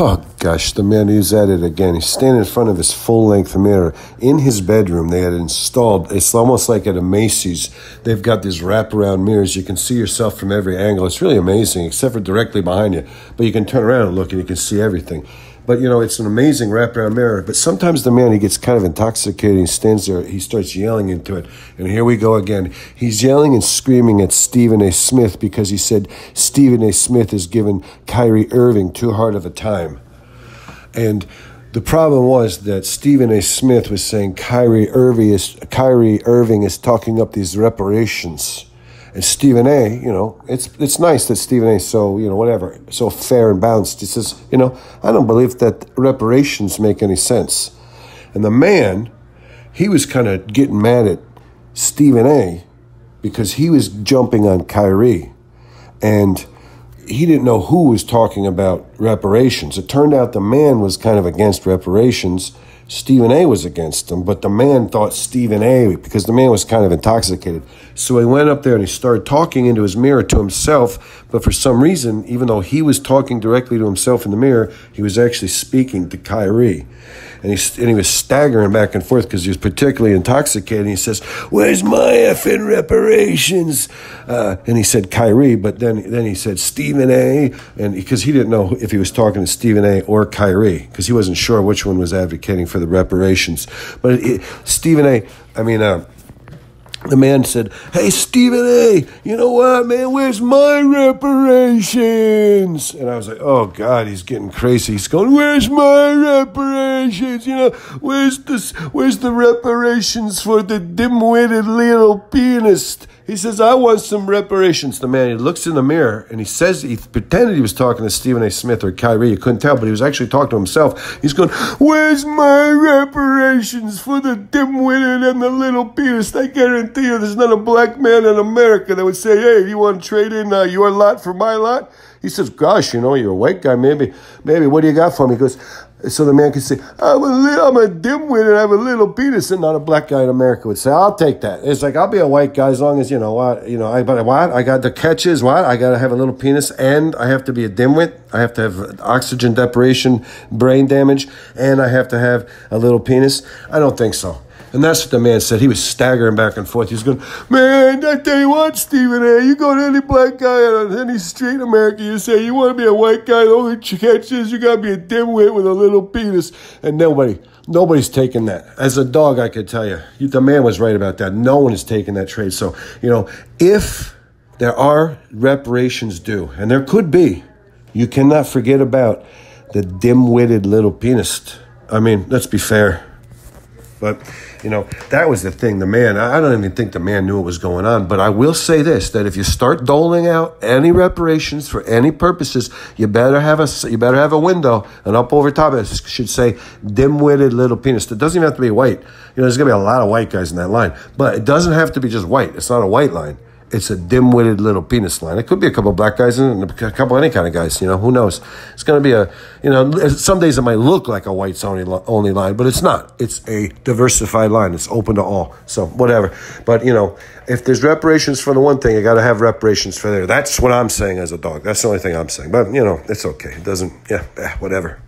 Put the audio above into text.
Oh gosh, the man who's at it again. He's standing in front of his full length mirror in his bedroom. They had installed, it's almost like at a Macy's. They've got these wraparound mirrors. You can see yourself from every angle. It's really amazing, except for directly behind you. But you can turn around and look and you can see everything. But you know, it's an amazing wraparound mirror. But sometimes the man he gets kind of intoxicated. He stands there. He starts yelling into it. And here we go again. He's yelling and screaming at Stephen A. Smith because he said Stephen A. Smith has given Kyrie Irving too hard of a time. And the problem was that Stephen A. Smith was saying Kyrie Irving is Kyrie Irving is talking up these reparations. And Stephen A, you know, it's it's nice that Stephen A so, you know, whatever, so fair and balanced. He says, you know, I don't believe that reparations make any sense. And the man, he was kind of getting mad at Stephen A because he was jumping on Kyrie. And he didn't know who was talking about reparations. It turned out the man was kind of against reparations Stephen A was against him, but the man thought Stephen A because the man was kind of intoxicated. So he went up there and he started talking into his mirror to himself, but for some reason, even though he was talking directly to himself in the mirror, he was actually speaking to Kyrie. And he, and he was staggering back and forth because he was particularly intoxicated. He says, Where's my effing reparations? Uh, and he said Kyrie, but then, then he said Stephen A. And because he didn't know if he was talking to Stephen A. or Kyrie, because he wasn't sure which one was advocating for the reparations. But it, Stephen A., I mean, uh, the man said, Hey, Stephen A., you know what, man? Where's my reparations? And I was like, Oh, God, he's getting crazy. He's going, Where's my reparations? You know, where's this, where's the reparations for the dim-witted little pianist? He says, I want some reparations. The man, he looks in the mirror and he says, he pretended he was talking to Stephen A. Smith or Kyrie. You couldn't tell, but he was actually talking to himself. He's going, Where's my reparations for the dim-witted and the little pianist? I guarantee you there's not a black man in America that would say, Hey, you want to trade in uh, your lot for my lot? He says, Gosh, you know, you're a white guy. Maybe, maybe, what do you got for me? He goes, so the man could say, I'm a, li- I'm a dimwit and I have a little penis. And not a black guy in America would say, I'll take that. It's like, I'll be a white guy as long as, you know, what, you know, I, but what? I got the catches, what? I got to have a little penis and I have to be a dimwit. I have to have oxygen deprivation, brain damage, and I have to have a little penis. I don't think so. And that's what the man said. He was staggering back and forth. He was going, Man, I tell you what, Stephen A., you go to any black guy on any street in America, you say, You want to be a white guy, the only catch is you got to be a dimwit with a little penis. And nobody, nobody's taking that. As a dog, I could tell you, the man was right about that. No one is taking that trade. So, you know, if there are reparations due, and there could be, you cannot forget about the dim-witted little penis. I mean, let's be fair. But, you know, that was the thing. The man, I don't even think the man knew what was going on. But I will say this that if you start doling out any reparations for any purposes, you better have a, you better have a window, and up over top it should say dim witted little penis. It doesn't even have to be white. You know, there's going to be a lot of white guys in that line. But it doesn't have to be just white. It's not a white line it's a dim-witted little penis line. It could be a couple black guys and a couple any kind of guys. You know, who knows? It's going to be a, you know, some days it might look like a whites only only line, but it's not. It's a diversified line. It's open to all. So whatever. But you know, if there's reparations for the one thing, you got to have reparations for there. That's what I'm saying as a dog. That's the only thing I'm saying. But you know, it's okay. It doesn't. Yeah, eh, whatever.